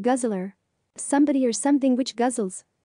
Guzzler. Somebody or something which guzzles.